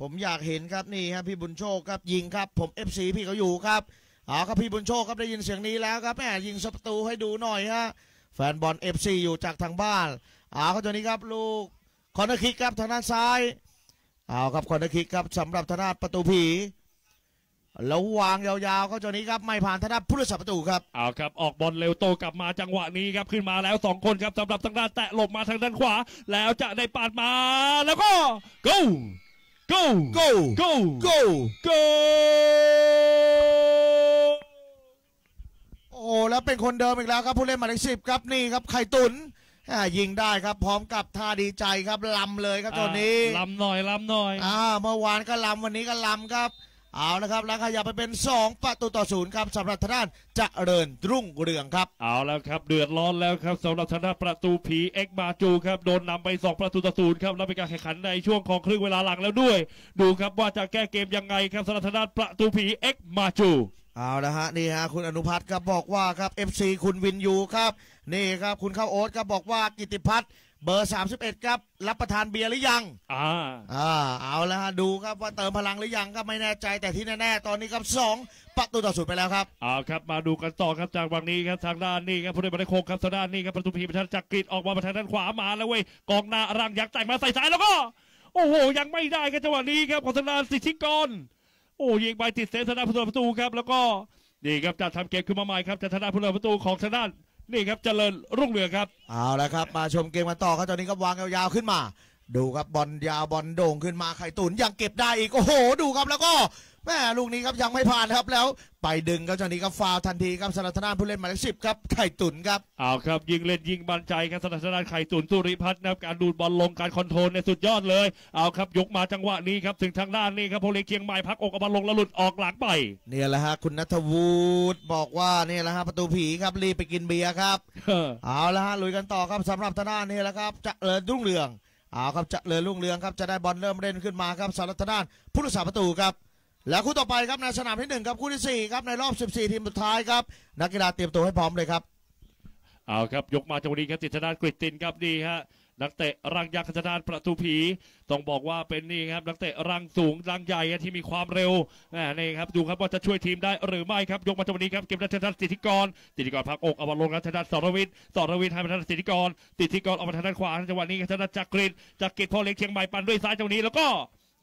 ผมอยากเห็นครับนี่ครับพี่บุญโชคครับยิงครับ ผม FC พี่เขาอยู่ครับเอาครับพี่บุญโชคครับได้ยินเสียงนี้แล้วครับแหมยิงประตูให้ดูหน่อยฮะแฟนบอล FC อยู่จากทางบ้านเอาครับตัวนี้ครับลูก corner kick ครับทางด้านซ้าย เอาครับ corner kick ครับสำหรับทางด้านประตูผีแล้ววางยาวๆครับตัวนี้ครับไม่ผ่านทางด้านผู้รักษาประตูครับเอาครับออกบอลเร็วโตกลับมาจังหวะนี้ครับขึ้นมาแล้วสองคนครับสำหรับทางด้านแตะหลบมาทางด้านขวา แล้วจะได้ปาดมาแล้วก็ go go go go go go โอ้แล้วเป็นคนเดิมอีกแล้วครับผู้เล่นหมายเลขสิบครับนี่ครับไข่ตุนอ่า ยิงได้ครับ พร้อมกับท่าดีใจครับลำเลยครับตัวนี้ลำหน่อยลำหน่อยอ่าเมื่อวานก็ลำวันนี้ก็ลำครับเอานะครับแล้วขยับไปเป็น 2 ประตูต่อศูนย์ครับสำหรับทางด้านเจริญรุ่งเรืองครับเอาแล้วครับเดือดร้อนแล้วครับสำหรับทางด้านประตูผีเอ็กมาจูครับโดนนำไป 2 ประตูต่อศูนย์ครับแล้วเป็นการแข่งขันในช่วงของครึ่งเวลาหลังแล้วด้วย ดูครับว่าจะแก้เกมยังไงครับสำหรับทางด้านประตูผีเอ็กมาจู เอาละฮะนี่ฮะคุณอนุพัฒน์ครับบอกว่าครับ FC คุณวินยูครับนี่ครับคุณเข้าโอ๊ตครับบอกว่ากิติพัฒน์เบอร์ 31 ครับ รับประทานเบียร์หรือยังอ่าอ่าเอาแล้วฮะดูครับว่าเติมพลังหรือยังก็ไม่แน่ใจแต่ที่แน่ๆตอนนี้ครับสองประตูต่อศูนย์ไปแล้วครับเอาครับมาดูกันต่อครับจากวังนี้ครับทางด้านนี้ครับผู้เล่นหมายเลขหกครับทางด้านนี้ครับประตูผีประชันจักรีดออกมาประทางด้านขวามาแล้วเว้ยกองหน้าร่างยักษ์แต่งมาใส่สายแล้วก็ โอ้โหยังไม่ได้ครับจังหวะนี้ครับของทางด้านสิทธิกร โอ้ยิงไปติดเซฟทางด้านผู้รัประตูครับ แล้วก็นี่ครับจะทำเกมขึ้นมาใหม่ครับจะทางด้านผู้รัประตูของทางด้านนี่ครับเจริญรุ่งเรืองครับ เอาละครับ มาชมเกมกันต่อครับตอนนี้ก็วางยาวๆขึ้นมา ดูครับบอลยาวบอลโด่งขึ้นมาไข่ตุนยังเก็บได้อีกโอ้โห ดูครับแล้วก็แม่ลูกนี้ครับยังไม่ผ่านครับแล้วไปดึงครับจังหวะนี้ครับฟาวล์ทันทีครับสำหรับทางด้านผู้เล่นหมายเลขสิบครับไข่ตุนครับเอาครับยิงเล่นยิงบันใจครับสนับสนุนไข่ตุนสุริพัฒน์นะครับการดูดบอลลงการ control เนี่ยสุดยอดเลยเอาครับยกมาจังหวะนี้ครับถึงทางด้านนี้ครับโพลีเคียงใหม่พักอกเอาบอลลงแล้วหลุดออกหลังไปเนี่ยแหละฮะคุณนัทวูฒิบอกว่าเนี่ยแหละฮะประตูผีครับรีบไปกินเบียร์ครับเอาละฮะลุยกันต่อครับสำหรับทางด้านนี่แหละครับเจะเลินรุ่งเรือง เอาครับจะเลินรุ่งเรืองครับจะได้บอลเริ่มเล่นขึ้นมาครับสารัทางด้านผู้รักษาประตูครับ แล้วคู่ต่อไปครับในสนามที่หนึ่งครับคู่ที่สี่ครับในรอบ 14 ทีมสุดท้ายครับ นักกีฬาเตรียมตัวให้พร้อมเลยครับ เอาครับยกมาจังหวะนี้ครับติดทางด้ากริตินครับดีฮะ นักเตะรังยักษ์ทางด้านประตูผี ต้องบอกว่าเป็นนี่ครับนักเตะรังสูงรังใหญ่ที่มีความเร็วนี่ครับดูครับว่าจะช่วยทีมได้หรือไม่ครับยกมาจังหวะนี้ครับเก็บได้ทางด้านสิทธิกรสิทธิกรพักอกเอาบอลลงครับทางด้านสรวิทย์สรวิทย์ให้มาทางด้านสิทธิกรสิทธิกรเอามาทางด้านขวาจังหวะนี้ครับทางด้านจักรินจักรินพ่อเล็กเชียงใหม่ปั่นด้วยซ้ายจังหวะนี้แล้วก็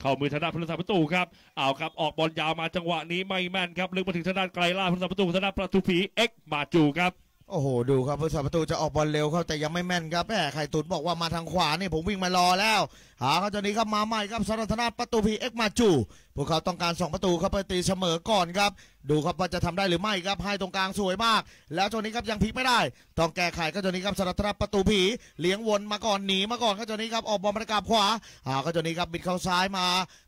เข้ามือทางด้านผู้รักษาประตูครับเอาครับออกบอลยาวมาจังหวะนี้ไม่แม่นครับลึกมาถึงทางด้านไกลล่าผู้รักษาประตูทางด้านประตูผีเอ็กมาจูครับ โอ้โห ดูครับผู้รักษาประตูจะออกบอลเร็วเข้าแต่ยังไม่แม่นครับแหมไข่ตุนบอกว่ามาทางขวานี่ผมวิ่งมารอแล้วหาเขาจะนี้ครับมาใหม่ครับสำหรับทางด้าประตูพีเอ็กมาจูพวกเขาต้องการสองประตูครับไปตีเสมอก่อนครับ ดูครับว่าจะทำได้หรือไม่ครับให้ตรงกลางสวยมาก แล้วตัวนี้ครับยังพลิกไม่ได้ ต้องแก้ไขก็ตัวนี้ครับสำหรับทางด้าประตูผีเลี้ยงวนมาก่อนหนีมาก่อนก็ตัวนี้ครับออกบอลมากับขวาหาก็ตัวนี้ครับบิดเข้าซ้ายมา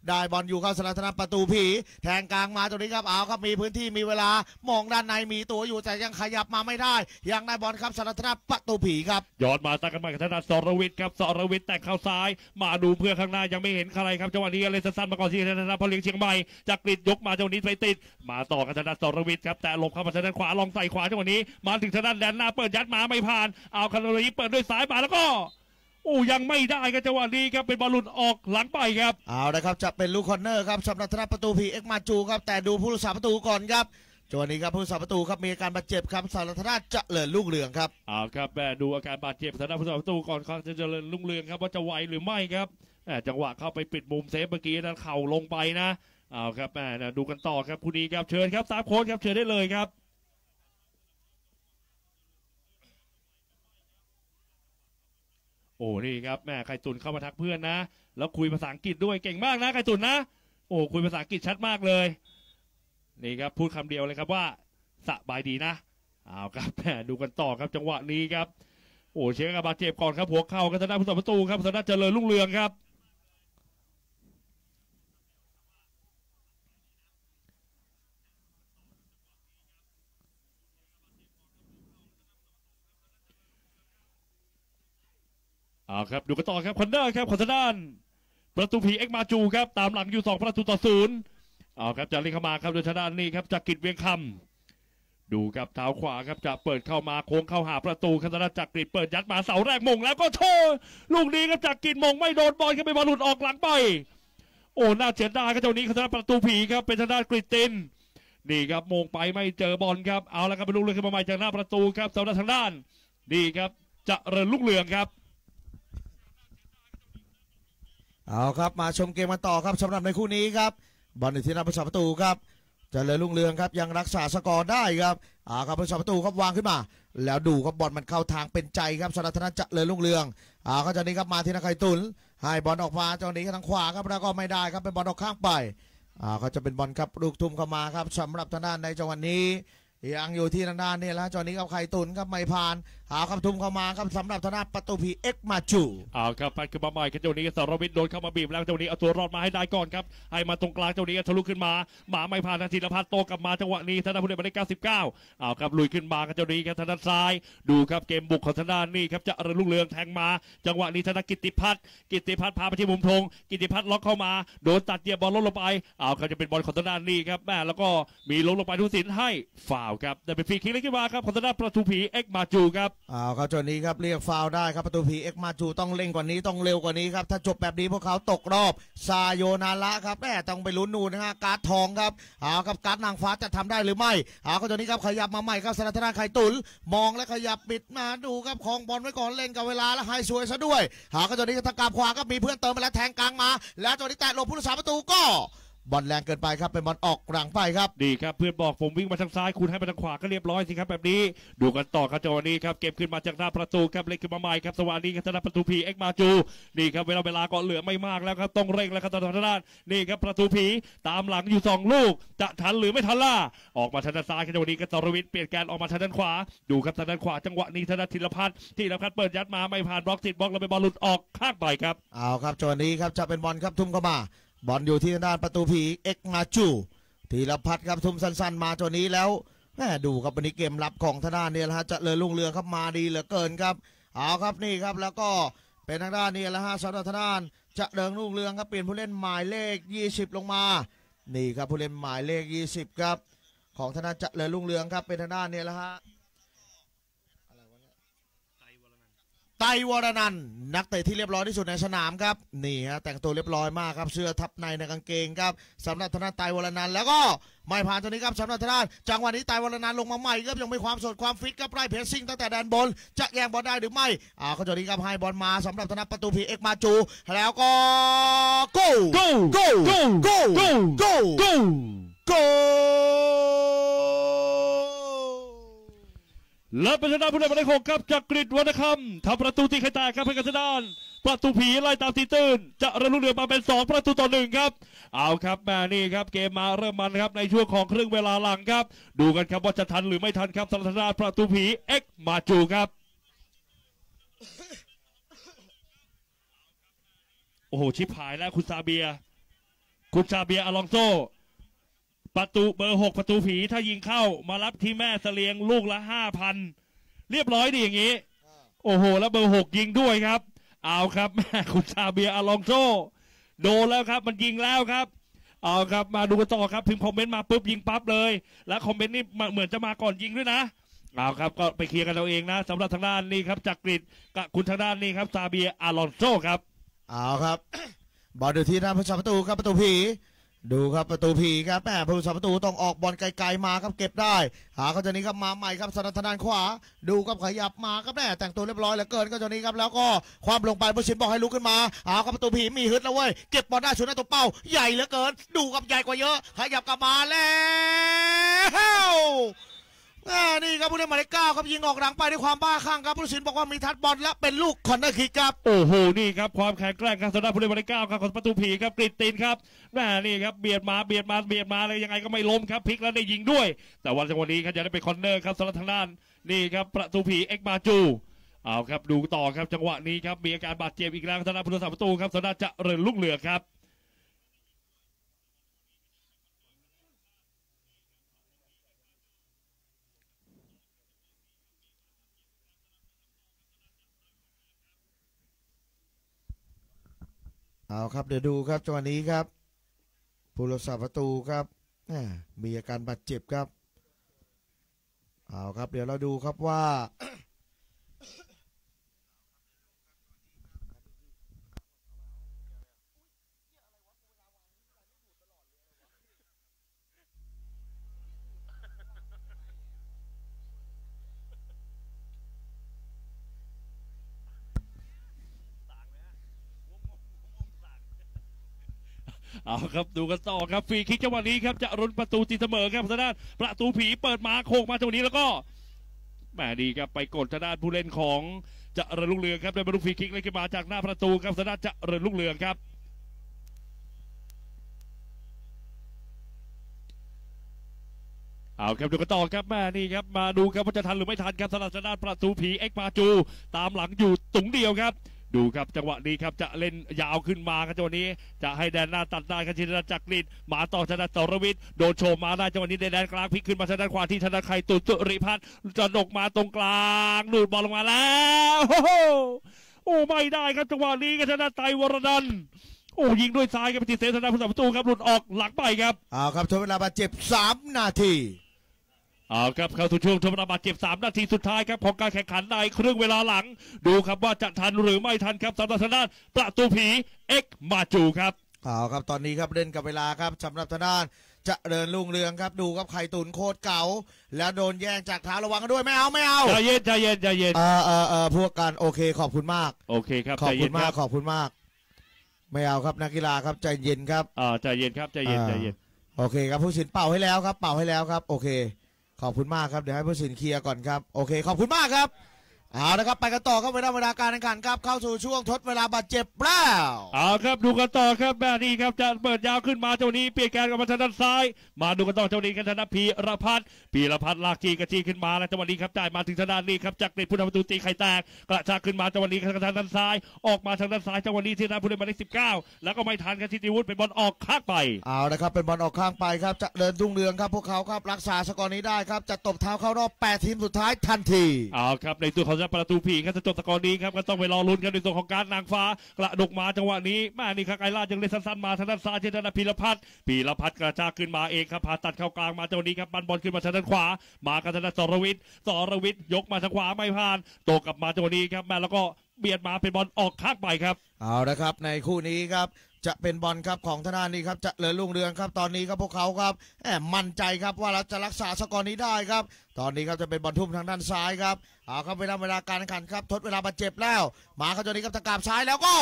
ได้บอลอยู่เข้าสำหรับทางด้าประตูผี แทงกลางมาตัวนี้ครับเอาครับมีพื้นที่มีเวลามองด้านในมีตัวอยู่แต่ยังขยับมาไม่ได้ ยังได้บอลครับสำหรับทางด้าประตูผีครับย้อนมาตั้งกันใหม่กับทางด้านสรวิทย์ครับสรวิทย์แตะเข้าซ้ายมาดูเพื่อนข้างหน้ายังไม่เห็นใครครับจังหวะนี้เลยสั้นๆมาก่อนที่ทางด้านพอเลียงเชียงใหม่จักริดยกมาจังหวะนี้ไปติด มาต่อกับทางด้านสรวิทย์ครับแตะหลบเข้ามาทางด้านขวาลองใส่ขวาจังหวะนี้ มาถึงทางด้านแดนหน้าเปิดยัดมาไม่ผ่าน เอาครับลูกนี้เปิดด้วยซ้ายมาแล้วก็โอ้ยังไม่ได้ครับจังหวะนี้ครับเป็นบอลหลุดออกหลังไปครับเอาละครับจะเป็นลูก corner ครับสำหรับทางด้านประตูผีเอ็กมาจูครับแต่ดูผู้รักษาประตูก่อนครับ จังหวะนี้ครับผู้รักษาประตูครับมีอาการบาดเจ็บครับสำหรับทางเจริญรุ่งเรืองครับเอาครับแม่ดูอาการบาดเจ็บทางด้านผู้สาประตูก่อนครับจะเจริญรุ่งเรืองครับว่าจะไหวหรือไม่ครับแม่จังหวะเข้าไปปิดมุมเซฟเมื่อกี้นั้นเข่าลงไปนะเอาครับแม่นะดูกันต่อครับผู้นี้ครับเชิญครับสามโค้ชครับเชิญได้เลยครับโอ้นี่ครับแม่ไข่ตุนเข้ามาทักเพื่อนนะ แล้วคุยภาษาอังกฤษด้วยเก่งมากนะไข่ตุนนะ โอ้คุยภาษาอังกฤษชัดมากเลย นี่ครับพูดคำเดียวเลยครับว่าสบายดีนะเอาครับแม่ดูกันต่อครับจังหวะนี้ครับโอ้เชียงกับบาดเจ็บก่อนครับหัวเข่ากันทางด้านผู้สาประตูครับทางด้านเจริญรุ่งเรืองครับเอาครับดูกันต่อครับคอนเนอร์ครับของทางด้าน ประตูผีเอ็กมาจูครับตามหลังอยู่สองประตูต่อศูนย์ เอาครับจะเล่นเข้ามาครับโดยทางด้านนี้ครับจากกิจเวียงคำดูครับเท้าขวาครับจะเปิดเข้ามาโค้งเข้าหาประตูครับทาดจากกิจเปิดยัดมาเสาแรกมงแล้วก็โชว์ลูกนี้ครับจากกิจมงไม่โดนบอลครับไปบอลหลุดออกหลังไป โอ้น่าเสียดายครับเจ้านี้ครับทาดประตูผีครับเป็นทางด้านกริตตินนี่ครับมงไปไม่เจอบอลครับเอาละครับไปลูกเรือขึ้นมาใหม่จากหน้าประตูครับสำหรับทางด้านนี่ครับจะเริญลูกเรืองครับเอาครับมาชมเกมกันต่อครับสำหรับในคู่นี้ครับ บอลในที่หน้าผู้สาประตูครับเจะเลยรุ่งเรืองครับยังรักษาสกอร์ได้ครับเอาครับผู้สาประตูครับวางขึ้นมา แล้วดูครับบอลมันเข้าทางเป็นใจครับสำหรับธนาจะเลยรุ่งเรืองเอาครับจากนี้ครับมาที่นักไข่ตุนให้บอลออกมาจากนี้ทางขวาครับแล้วก็ไม่ได้ครับเป็นบอลออกข้างไปอ่าก็จะเป็นบอลครับลูกทุ่มเข้ามาครับสำหรับทางด้านในจังหวะนี้ยังอยู่ที่ทางด้านนี่แล้วจอนี้ครับไข่ตุนครับไม่ผ่าน หาครับทุ่มเข้ามาครับสำหรับทางด้าประตูพีเอ็กมาจูเอาครับพัดขึ้นมาใหม่ครับเจ้านี้สรวิทย์โดนเข้ามาบีบแล้วเจ้านี้เอาตัวรอดมาให้ได้ก่อนครับให้มาตรงกลางเจ้านี้ทะลุขึ้นมาหมาไม่ผ่านนาทีละพัฒโตกลับมาจังหวะนี้ธนาผู้เล่นหมายเลข99เอาครับลุยขึ้นมาครับเจ้านี้ครับทางด้าซ้าย ดูครับเกมบุกของทางด้านี่ครับจะริญรุ่งเรืองแทงมา จังหวะนี้ธนากิติพัฒน์กิติพัฒน์พาไปที่มุมธงกิติพัฒน์ล็อกเข้ามาโดนตัดเหยียบบอลลดลงไปเอาครับจะเป็นบอลของทางด้านี่ครับแม่แล้วก็มีลงลงไปทุสินให้ฟาวครับได้เป็นฟรีคิกเล็กขึ้นมาครับของทางด้าประตูผีเอ็กมาจูครับ อ้าวครับจนนี้ครับเรียกฟาวได้ครับประตูพีเอ็กมาจูต้องเร่งกว่านี้ต้องเร็วกว่านี้ครับ ถ้าจบแบบนี้พวกเขาตกรอบซาโยนาระครับแม่ต้องไปลุ้นนูนนะฮะการ์ดทองครับเอาครับการ์ดนางฟ้าจะทำได้หรือไม่เอาครับจนนี้ครับขยับมาใหม่ครับสนัทนาไข่ตุนมองและขยับปิดมาดูครับของบอลไว้ก่อนเล่นกับเวลาแล้วให้สวยซะด้วยหาครับจนนี้ก็ทางกาบขวาก็มีเพื่อนเติมมาแล้วแทงกลางมา แล้วจนนี้แตะลบผู้รักษาประตูก็ บอลแรงเกินไปครับเป็นบอลออกหลังไปครับ ดีครับเพื่อนบอกผมวิ่งมาทางซ้ายคุณให้มาทางขวาก็เรียบร้อยสิครับแบบนี้ ดูกันต่อครับจังหวะนี้ครับเก็บขึ้นมาจากหน้าประตูครับเล็กขึ้นมาใหม่ครับสวัสดีครับทางด้านประตูผีเอ็กมาจูนี่ครับเวลาเวลาก็เหลือไม่มากแล้วครับต้องเร่งแล้วครับทางด้านนี่ครับประตูผีตามหลังอยู่สองลูก จะทันหรือไม่ทันล่ะออกมาทางด้านซ้ายครับจังหวะนี้ก็ตรวิทย์เปลี่ยนการออกมาทางด้านขวา ดูครับทางด้านขวาจังหวะนี้ทางด้านธีรพัฒน์ธีรพัฒน์เปิดยัดมาไม่ผ่านบล็อกติดบล็อกแล้วไปบอลหลุดออกข้างไปครับเอาครับจังหวะนี้ครับจะเป็นบอลครับทุ่มเข้ามา บอลอยู่ที่ทางด้านประตูผีเอ็กมาจูธีรพัฒน์ครับทุ่มสั้น ๆ มาจัวนี้แล้วแม่ดูครับวันนี้เกมรับของทางด้านเนี่ยแหละฮะจะเลยลุงเรืองครับมาดีเหลือเกินครับเอาครับนี่ครับแล้วก็เป็นทางด้านนี้แหละฮะสำหรับทางด้านจะเริงลุงเรืองครับเปลี่ยนผู้เล่นหมายเลข 20 ลงมา นี่ครับผู้เล่นหมายเลข 20 ครับ ของทางด้านจะเลยลุงเรืองครับเป็นทางด้านเนี่ยแหละฮะไตรวรนัน นักเตะที่เรียบร้อยที่สุดในสนามครับนี่ฮะแต่งตัวเรียบร้อยมากครับเสื้อทับในในกางเกงครับสำหรับธนาไตรวรนันท์แล้วก็ไม่ผ่านตัวนี้ครับสำหรับธนาจังหวะนี้ไตรวรนันท์ลงมาใหม่ครับยังมีความสดความฟิตครับไล่เพรสซิ่งตั้งแต่แดนบนจะแย่งบอลได้หรือไม่อ่าเขาจะนี้ครับให้บอลมาสำหรับธนาประตูพีเอ็กมาจู แล้วก็โก้ Go โก้ Go โก้ Go โก้ Go โก้ และเป็นชนะผู้เล่นหมายเลขหกครับจากกรีฑวรรณคำทำประตูตีไข่แตกครับให้กับชนะด้านประตูผีไล่ตามตีตื้น จะระลุเรือมาเป็น 2 ประตูต่อหนึ่งครับ เอาครับแม่นี่ครับเกมมาเริ่มมันครับในช่วงของครึ่งเวลาหลังครับ ดูกันครับว่าจะทันหรือไม่ทันครับสำหรับทางด้านประตูผีเอ็กมาจูครับโอ้โหชิบหายแล้วคุณซาเบีย คุณซาเบียอลองโซ ประตูเบอร์หกประตูผีถ้ายิงเข้ามารับที่แม่เสลียงลูกละห้าพันเรียบร้อยดีอย่างนี้ โอ้โห แล้วเบอร์หกยิงด้วยครับ เอาครับแม่คุณซาเบียอลองโซโดนแล้วครับ มันยิงแล้วครับ เอาครับมาดูกันต่อครับพิมพ์คอมเมนต์มาปุ๊บยิงปั๊บเลย แล้วคอมเมนต์นี่เหมือนจะมาก่อนยิงด้วยนะเอาครับก็ไปเคลียร์กันเอาเองนะสำหรับทางด้านนี้ครับจากกรีฑกับคุณทางด้านนี้ครับซาเบียอาลอนโซครับเอาครับบอลอยู่ที่หน้าผู้สาประตูครับประตูผี ดูครับประตูผีครับแม่ผู้สาประตูต้องออกบอลไกลๆมาครับเก็บได้ หาเขาจะนี้ครับมาใหม่ครับสนันทนานขวา ดูครับขยับมาครับแม่แต่งตัวเรียบร้อยเหลือเกินก็จะนี้ครับแล้วก็ความลงไปผู้ชินบอกให้ลุกขึ้นมาหาครับประตูผีมีฮึดแล้วเว้ยเก็บบอลได้ชนหน้าตัวเป้าใหญ่เหลือเกิน ดูครับใหญ่กว่าเยอะขยับกลับมาแล้ว นี่ครับผู้เล่นหมายเลขเก้าครับยิงออกหลังไปด้วยความบ้าคลั่งครับผู้ตัดสินบอกว่ามี touch บอลและเป็นลูก corner kick ครับโอ้โหนี่ครับความแข็งแกร่งครับสำหรับผู้เล่นหมายเลขเก้าครับของประตูผีครับกริดตินครับแม่นี่ครับเบียดมาเบียดมาเบียดมาเลยยังไงก็ไม่ล้มครับพลิกแล้วได้ยิงด้วย แต่วันจังหวะนี้ครับจะได้เป็น corner ครับสำหรับทางด้านนี่ครับประตูผีเอ็กมาจูเอาครับดูต่อครับจังหวะนี้ครับมีอาการบาดเจ็บอีกแล้วทางด้านผู้รักษาประตูครับสำหรับเจริญรุ่งเรืองครับ เอาครับเดี๋ยวดูครับจังหวะนี้ครับผู้รักษาประตูครับมีอาการบาดเจ็บครับเอาครับ เดี๋ยวเราดูครับว่า เอาครับดูกันต่อครับฟรีคิกจังหวะนี้ครับจะรุนประตูตีเสมอครับทางด้านประตูผีเปิดมาโคกมาจังหวะนี้แล้วก็แหมดีครับไปกดทางด้านผู้เล่นของจะเริญลูกเรืองครับได้บรรลุฟรีคิกเลยขึ้นมาจากหน้าประตูครับทางด้านจะเริญลูกเรืองครับเอาครับดูกันต่อครับแม่นี่ครับมาดูครับว่าจะทันหรือไม่ทันครับสำหรับทางด้านประตูผีเอ็กมาจู ตามหลังอยู่ตุงเดียวครับ ดูครับจังหวะนี้ครับจะเล่นยาวขึ้นมาครับจังหวะนี้จะให้แดนหน้าตัดได้ครับชินจักริดมาต่อธนาตรวิทย์โดนโชว์มาได้จังหวะนี้แดนกลางพลิกขึ้นมาทางด้านขวาที่ธนาไข่ตุตุริพัฒน์จะดกมาตรงกลางดูดบอลลงมาแล้วโอ้โหโอ้ไม่ได้ครับจังหวะนี้ครับธนาไตวรนันโอ้ยิงด้วยซ้ายครับปฏิเสธธนาผู้สาประตูครับหลุดออกหลังไปครับเอาครับทดเวลาบาดเจ็บ3นาที เอาครับเข้าสู่ช่วงทดเวลาบาดเจ็บ 3 นาทีสุดท้ายครับของการแข่งขันในครึ่งเวลาหลัง ดูครับว่าจะทันหรือไม่ทันครับสำหรับทางด้านประตูผีเอ็กมาจูครับเอาครับตอนนี้ครับเล่นกับเวลาครับสำหรับทางด้านเจะเริญลุงเรืองครับดูครับไข่ตุนโคตรเก่า แล้วโดนแย่งจากเท้าระวังกันด้วยไม่เอาไม่เอาใจเย็นใจเย็นใจเย็นเออเออเออพวกกันโอเคขอบคุณมาก โอเคครับขอบใจคุเย็ณนมาคกรับขอบคุณมาก ไม่เอาครับนักกีฬาครับใจเย็นครับอ่าใจเย็นครับใจเย็นอ่าใจเย็นโอเคครับผู้สินเป่าให้แล้วครับ เป่าให้แล้วครับ โอเค ขอบคุณมากครับ เดี๋ยวให้ผู้สินเคลียร์ก่อนครับ โอเค ขอบคุณมากครับ เอาละครับไปกันต่อครับเวลาเวลาการแข่งขันครับเข้าสู่ช่วงทดเวลาบาดเจ็บแล้วเอาครับดูกันต่อครับแม่นี่ครับจะเปิดยาวขึ้นมาเจ้านี้เปลี่ยนแกนกับมาทางด้านซ้าย มาดูกันต่อเจ้านี้กันทางด้านพีรพัฒน์พีรพัฒน์ลากจีกระจีขึ้นมาแล้วจังหวะนี้ครับจ่ายมาถึงทางด้านนี้ครับจากเด็กผู้ทำประตูตีไข่แตกกระชากขึ้นมาจังหวะนี้ครับทางด้านซ้าย ออกมาทางด้านซ้ายจังหวะนี้ที่ทางผู้เล่นหมายเลขสิบเก้าแล้วก็ไม่ทันครับทิติวุฒิเป็นบอลออกข้างไปเอาละครับเป็นบอลออกข้างไปครับจะเดินดุงเรืองครับพวกเขาครับรักษาสกอร์นี้ได้ครับจะตบเท้าเข้ารอบแปดทีมสุดท้ายทันทีเอาครับในตัวของเจ้าประตูผีครับจะจบสกอร์นี้ครับก็ต้องไปรอลุ้นกันในส่วนของการนางฟ้ากระดกมาจังหวะนี้แม่นี่ครับไกลลาดยังเล่นสั้นๆมาทางด้านซ้ายที่ทางด้าพีรพัฒน์พีรพัฒน์กระชากขึ้นมาเองครับผ่าตัดเข้ากลางมาจังหวะนี้ครับบันบอลขึ้นมาทางด้านขวา มากันทางด้านสรวิทย์สรวิทย์ยกมาทางขวาไม่ผ่าน โตกลับมาจังหวะนี้ครับแม่แล้วก็ เบียดมาเป็นบอลออกข้างไปครับ เอาละครับ ในคู่นี้ครับจะเป็นบอลครับของธนานี่ครับจะเลือลุงเรืองครับ ตอนนี้ครับพวกเขาครับแอบมั่นใจครับว่าเราจะรักษาสกอร์นี้ได้ครับ ตอนนี้ครับจะเป็นบอลทุ่มทางด้านซ้ายครับเอาครับเวลาเวลาการแข่งขันครับทดเวลาบาดเจ็บแล้ว มาครับจอนี้ครับตะกราบซ้ายแล้วก็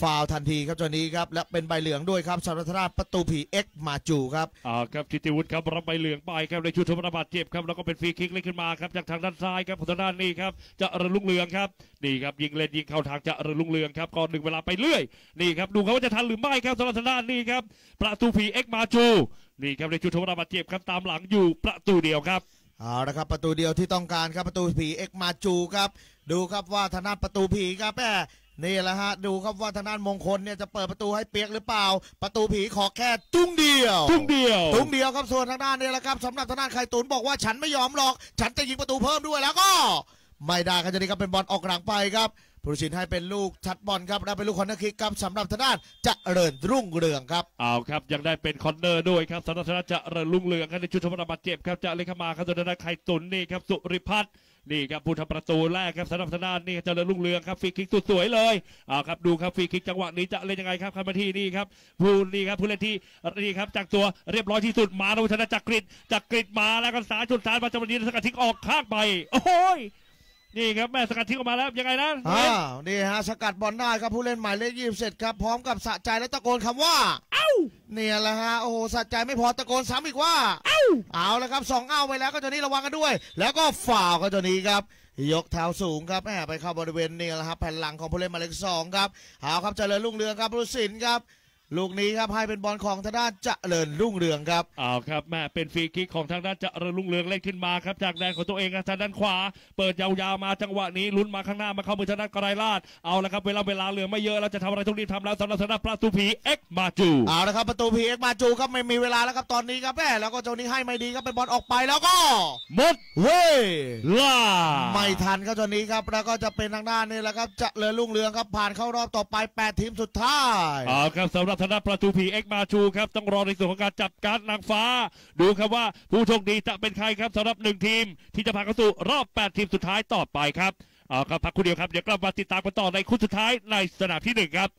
ฟาวล์ทันทีครับจอนี้ครับ และเป็นใบเหลืองด้วยครับสำหรับทางด้านประตูผีเอ็กมาจูครับอ่าครับทิติวุฒิครับรับใบเหลืองไปครับในชุดธรรมบาดเจ็บครับแล้วก็เป็นฟรีคิกเล่นขึ้นมาครับจากทางด้านซ้ายครับของทางด้านนี้ครับจะระลุงเรืองครับนี่ครับยิงเล่นยิงเข้าทางจะระลุงเรืองครับก็หนึ่งเวลาไปเรื่อยนี่ครับดูเขาว่าจะทันหรือไม่ครับสำหรับทางด้านนี้ครับประตูผีเอ็กมาจูนี่ครับในชุดธรรมบาดเจ็บครับตามหลังอยู่ประตูเดียวครับเอาละครับประตูเดียวที่ต้องการครับประตูผีเอ็กมาจูครับ ดูครับว่าทางด้านประตูผีครับแหม นี่แหละฮะ ดูครับว่าทางด้านมงคลเนี่ยจะเปิดประตูให้เปียกหรือเปล่า ประตูผีขอแค่ตุ้งเดียวตุ้งเดียวตุ้งเดียวครับส่วนทางด้านนี้แหละครับสำหรับทางด้านไข่ตุนบอกว่าฉันไม่ยอมหรอก ฉันจะยิงประตูเพิ่มด้วยแล้วก็ ไม่ได้ครับจะนี้ครับเป็นบอลออกหลังไปครับผู้ตัดสินให้เป็นลูกชัดบอลครับและเป็นลูกคอนเนอร์คิกครับสำหรับทางด้านเจะเริญรุ่งเรืองครับเอาครับยังได้เป็นคอนเนอร์ด้วยครับสำหรับทางด้านจะระลุงเรืองครับในชุดธรรมบาดเจ็บครับจะเล่นเข้ามาครับทางด้านไข่ตุนนี่ครับสุริพัฒน์ นี่ครับผู้ทำประตูแรกครับสำหรับทางด้านนี่เจะระลุงเรืองครับฟรีคิกสุดสวยเลยเอาครับดูครับฟรีคิกจังหวะนี้จะเล่นยังไงครับเข้ามาที่นี่ครับผู้นี่ครับผู้เล่นที่นี่ครับจากตัวเรียบร้อยที่สุดมาโดยชนะจักริดจักริดมาแล้วก็สายชุดสายมาจังหวะนี้สกัดทิ้งออกข้างไปโอ้ย นี่ครับแม่สกัดทิ้งออกมาแล้วยังไงนะอ้าวนี่ฮะสกัดบอลได้ครับผู้เล่นหมายเลขยี่สิบเจ็ดครับพร้อมกับสะใจและตะโกนคำว่า เอ้าเนี่ยแหละฮะโอ้โหสะใจไม่พอตะโกนซ้ำอีกว่า เอ้าเอาละครับสองเอาไปแล้วก็ตัวนี้ระวังกันด้วย แล้วก็ฝ่าวก็ตัวนี้ครับยกเท้าสูงครับแหมไปเข้าบริเวณนี่แหละครับแผ่นหลังของผู้เล่นหมายเลขสองครับเอาครับเจริญรุ่งเรืองครับผู้สินครับ ลูกนี้ครับให้เป็นบอลของทางด้านเจริญรุ่งเรืองครับเอาครับแม่เป็นฟรีคิกของทางด้านเจะระลุงเรืองเล่นขึ้นมาครับจากแดนของตัวเองครับทางด้านขวา เปิดยาวๆมาจังหวะนี้ลุ้นมาข้างหน้ามาเข้ามือทางด้านกรายลาดเอาละครับเวลาเวลาเหลือไม่เยอะเราจะทำอะไรต้องรีบทำแล้วสำหรับทางด้านประตูผีเอ็กมาจูเอาละครับประตูพีเอ็กมาจูครับไม่มีเวลาแล้วครับตอนนี้ครับแหมแล้วก็เจ้านี้ให้ไม่ดีครับเป็นบอลออกไปแล้วก็หมดเว้ยล่าไม่ทันครับตัวนี้ครับแล้วก็จะเป็นทางด้านนี่แหละครับเจริญรุ่งเรืองครับผ่านเข้ารอบต่อไปแปดทีมสุดท้ายเอาครับสำหรับธนประตูผีเอ็กมาจูครับต้องรอในส่วนของการจับการนางฟ้า ดูครับว่าผู้โชคดีจะเป็นใครครับสำหรับหนึ่งทีม ที่จะผ่านเข้าสู่รอบ 8 ทีมสุดท้ายต่อไปครับเอาครับพักครู่เดียวครับเดี๋ยวกลับมาติดตามกันต่อในคู่สุดท้ายในสนามที่หนึ่งครับ